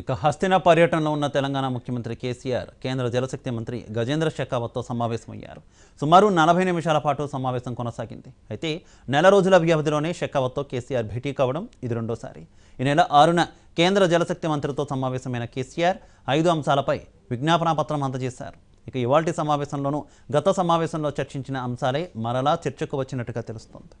ఇక హస్తిన పర్యటనలో ఉన్న తెలంగాణ ముఖ్యమంత్రి కేసీఆర్ కేంద్ర జలశక్తి మంత్రి గజేంద్ర షెకావత్తో సమావేశమయ్యారు. సుమారు నలభై నిమిషాల పాటు సమావేశం కొనసాగింది. అయితే నెల రోజుల వ్యవధిలోనే షెకావత్తో కేసీఆర్ భేటీ కావడం ఇది రెండోసారి. ఈ నెల ఆరున కేంద్ర జలశక్తి మంత్రితో సమావేశమైన కేసీఆర్ ఐదు అంశాలపై విజ్ఞాపన పత్రం అందజేశారు. ఇక ఇవాల్టి సమావేశంలోనూ గత సమావేశంలో చర్చించిన అంశాలే మరలా చర్చకు వచ్చినట్టుగా తెలుస్తోంది.